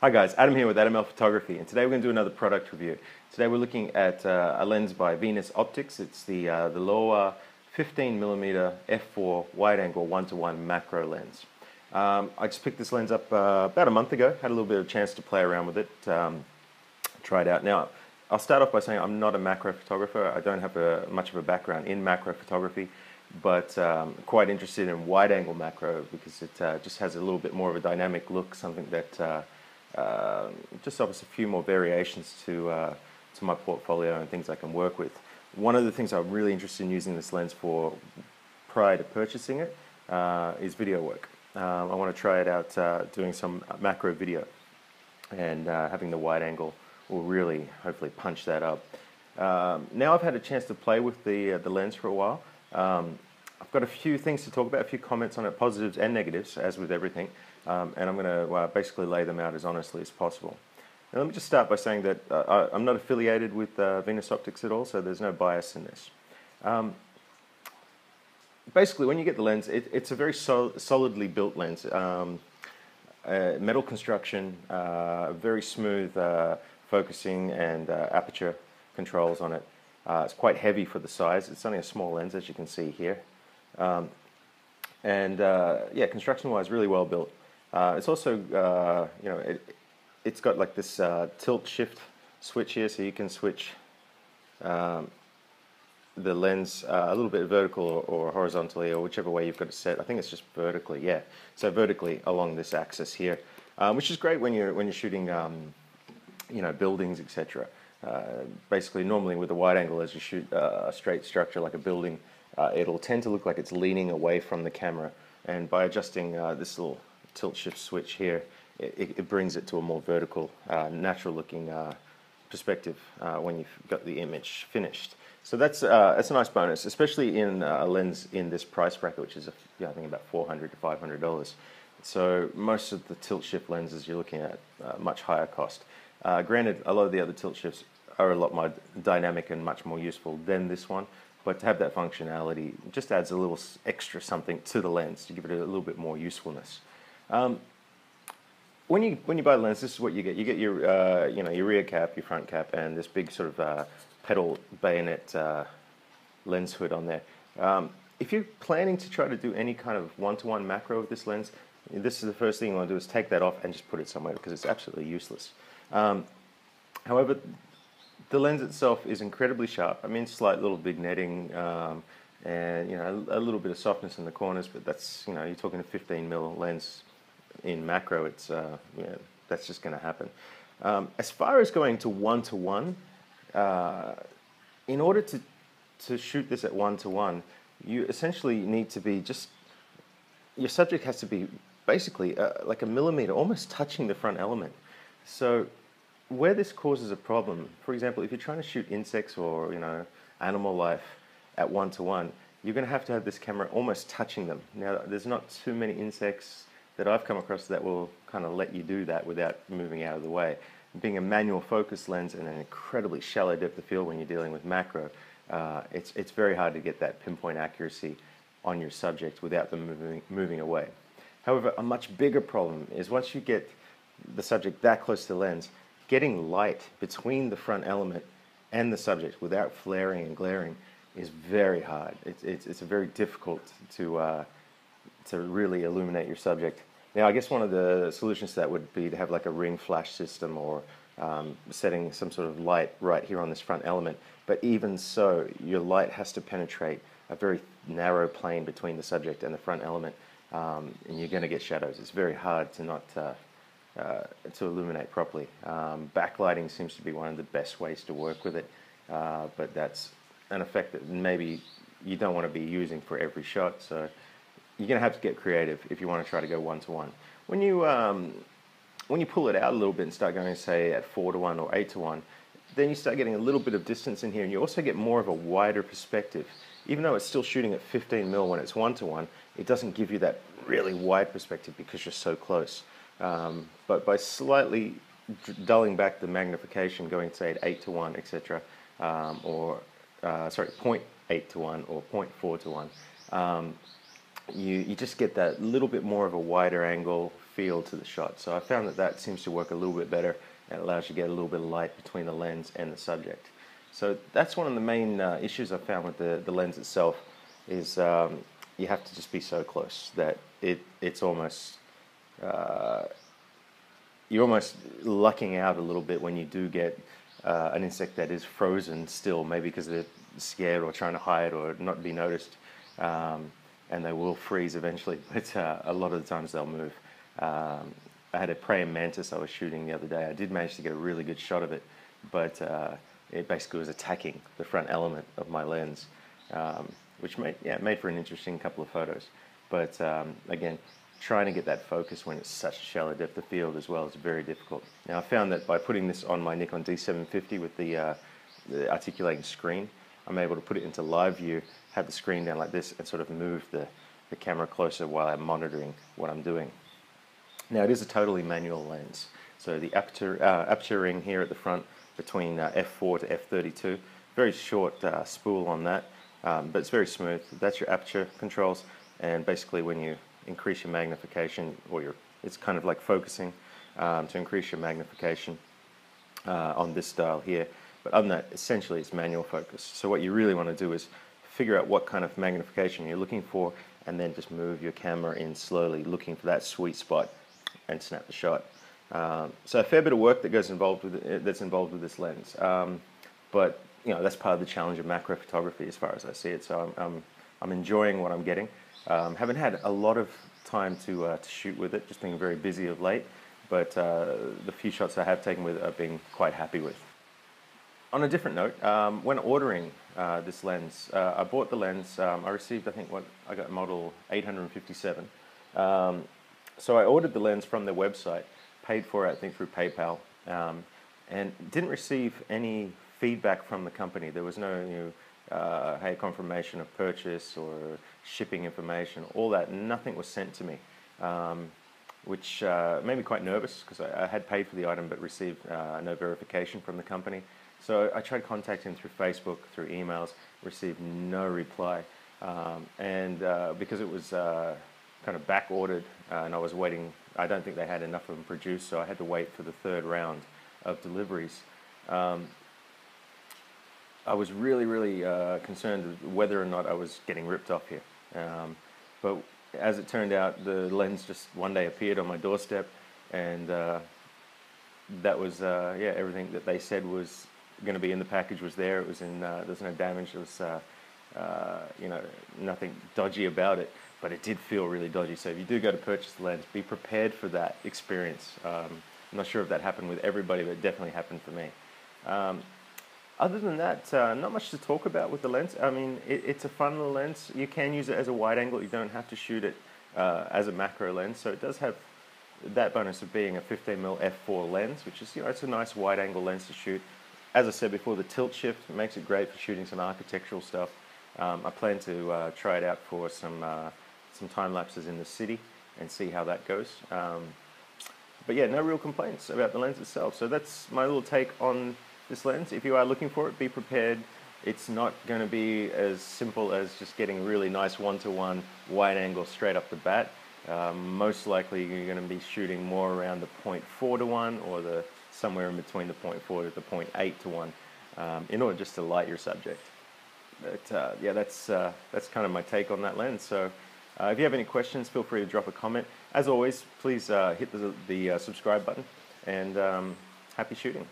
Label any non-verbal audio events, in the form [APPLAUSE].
Hi guys, Adam here with AdamL Photography, and today we're going to do another product review. Today we're looking at uh, a lens by Venus Optics. It's the uh, the Laowa 15mm f4 wide-angle one-to-one macro lens. Um, I just picked this lens up uh, about a month ago. Had a little bit of a chance to play around with it, um, try it out. Now, I'll start off by saying I'm not a macro photographer. I don't have a, much of a background in macro photography, but um, quite interested in wide-angle macro because it uh, just has a little bit more of a dynamic look, something that uh, just offers a few more variations to, uh, to my portfolio and things I can work with. One of the things I'm really interested in using this lens for prior to purchasing it uh, is video work. Um, I want to try it out uh, doing some macro video and uh, having the wide angle will really hopefully punch that up. Um, now I've had a chance to play with the, uh, the lens for a while. Um, I've got a few things to talk about, a few comments on it, positives and negatives, as with everything um, and I'm going to uh, basically lay them out as honestly as possible. Now, let me just start by saying that uh, I'm not affiliated with uh, Venus Optics at all, so there's no bias in this. Um, basically, when you get the lens, it, it's a very sol solidly built lens. Um, uh, metal construction, uh, very smooth uh, focusing and aperture controls on it. it's quite heavy for the size. It's only a small lens, as you can see here. Um, and yeah, construction-wise, really well built. Uh, it's also, uh, you know, it, it's got like this uh, tilt shift switch here, so you can switch um, the lens uh, a little bit vertical or, or, horizontally, or whichever way you've got it set. I think it's just vertically, yeah. So vertically along this axis here, um, which is great when you're when you're shooting, um, you know, buildings, etc. Uh, basically, normally with a wide angle, as you shoot uh, a straight structure like a building, it'll tend to look like it's leaning away from the camera. And by adjusting this little tilt shift switch here, it, it brings it to a more vertical, uh, natural looking uh, perspective uh, when you've got the image finished. So that's, uh, that's a nice bonus, especially in uh, a lens in this price bracket, which is, yeah, I think, about 400 to $500. So most of the tilt shift lenses you're looking at much higher cost. granted, a lot of the other tilt shifts are a lot more dynamic and much more useful than this one, but to have that functionality just adds a little extra something to the lens to give it a little bit more usefulness. Um, when you when you buy the lens, this is what you get. You get your uh, you know your rear cap, your front cap, and this big sort of uh, petal bayonet uh, lens hood on there. Um, if you're planning to try to do any kind of one-to-one macro with this lens, this is the first thing you want to do is take that off and just put it somewhere because it's absolutely useless. Um, however, the lens itself is incredibly sharp. I mean, slight little vignetting um, and you know a, a, little bit of softness in the corners, but that's you know you're talking a 15 mil lens in macro, it's uh, that's just going to happen. Um, as far as going to one to one, in order to to shoot this at one to one, you essentially need to be just your subject has to be basically uh, like a millimeter, almost touching the front element. So where this causes a problem, for example, if you're trying to shoot insects or you know animal life at one to one, you're going to have to have this camera almost touching them. Now, there's not too many insects that I've come across that will kind of let you do that without moving out of the way. Being a manual focus lens and an incredibly shallow depth of field when you're dealing with macro, uh, it's, it's very hard to get that pinpoint accuracy on your subject without them moving, moving away. However, a much bigger problem is once you get the subject that close to the lens, getting light between the front element and the subject without flaring and glaring is very hard. It's, it's, it's very difficult to, uh, to really illuminate your subject. Now, I guess one of the solutions to that would be to have like a ring flash system or um, setting some sort of light right here on this front element. But even so, your light has to penetrate a very narrow plane between the subject and the front element, um, and you're going to get shadows. It's very hard to not uh, uh, to illuminate properly. Um, backlighting seems to be one of the best ways to work with it, uh, but that's an effect that maybe you don't want to be using for every shot. So you're going to have to get creative if you want to try to go one to one. When you um, when you pull it out a little bit and start going, say, at four to one or eight to one, then you start getting a little bit of distance in here, and you also get more of a wider perspective. Even though it's still shooting at 15 mil when it's one to one, it doesn't give you that really wide perspective because you're so close. Um, but by slightly dulling back the magnification, going say at eight to one, etc., um, or uh, sorry, 0.8 to one or 0.4 to one, um, you, you just get that little bit more of a wider angle feel to the shot. So I found that that seems to work a little bit better. It allows you to get a little bit of light between the lens and the subject. So that's one of the main uh, issues I found with the, the lens itself is um, you have to just be so close that it it's almost uh, you're almost lucking out a little bit when you do get uh, an insect that is frozen still, maybe because they're scared or trying to hide or not be noticed, um, and they will freeze eventually. [LAUGHS] But uh, a lot of the times they'll move. Um, I had a praying mantis I was shooting the other day. I did manage to get a really good shot of it, but uh, it basically was attacking the front element of my lens, um, which made yeah made for an interesting couple of photos. But um, again, trying to get that focus when it's such a shallow depth of field as well is very difficult. Now I found that by putting this on my Nikon D750 with the, uh, the articulating screen, I'm able to put it into live view, have the screen down like this, and sort of move the, the camera closer while I'm monitoring what I'm doing. Now it is a totally manual lens. So the aperture, uh, aperture ring here at the front between uh, f4 to f32, very short uh, spool on that, um, but it's very smooth. That's your aperture controls, and basically when you increase your magnification, or your, it's kind of like focusing um, to increase your magnification uh, on this dial here. But other than that, essentially it's manual focus. So what you really want to do is figure out what kind of magnification you're looking for and then just move your camera in slowly, looking for that sweet spot and snap the shot. Um, so a fair bit of work that goes involved with it, that's involved with this lens. Um, but you know that's part of the challenge of macro photography as far as I see it. So I'm, I'm, I'm enjoying what I'm getting. Um, haven't had a lot of time to, uh, to shoot with it, just being very busy of late, but uh, the few shots I have taken with it I've been quite happy with. On a different note, um, when ordering uh, this lens, uh, I bought the lens, um, I received I think what, I got model 857. Um, so I ordered the lens from their website, paid for it I think through PayPal, um, and didn't receive any feedback from the company. There was no you know, uh, hey, confirmation of purchase or shipping information, all that, nothing was sent to me, um, which uh, made me quite nervous because I, I, had paid for the item but received uh, no verification from the company. So I tried contacting him through Facebook, through emails, received no reply. Um, and uh, because it was uh, kind of back ordered uh, and I was waiting, I don't think they had enough of them produced, so I had to wait for the third round of deliveries. Um, I was really, really uh, concerned whether or not I was getting ripped off here. Um, but as it turned out, the lens just one day appeared on my doorstep, and uh, that was uh, yeah everything that they said was going to be in the package was there. It was in uh, there's no damage. There was uh, uh, you know nothing dodgy about it, but it did feel really dodgy. So if you do go to purchase the lens, be prepared for that experience. Um, I'm not sure if that happened with everybody, but it definitely happened for me. Um, other than that, uh, not much to talk about with the lens. I mean, it, it's a fun little lens. You can use it as a wide angle. You don't have to shoot it uh, as a macro lens. So it does have that bonus of being a 15mm f4 lens, which is, you know, it's a nice wide angle lens to shoot. As I said before, the tilt shift makes it great for shooting some architectural stuff. Um, I plan to uh, try it out for some, uh, some time lapses in the city and see how that goes. Um, but yeah, no real complaints about the lens itself. So that's my little take on this lens. If you are looking for it, be prepared. It's not going to be as simple as just getting really nice one-to-one wide angle straight up the bat. Um, most likely you're going to be shooting more around the 0.4 to 1 or the somewhere in between the 0.4 to the 0.8 to 1 um, in order just to light your subject. But uh, yeah, that's, uh, that's kind of my take on that lens. So uh, if you have any questions, feel free to drop a comment. As always, please uh, hit the, the uh, subscribe button and um, happy shooting.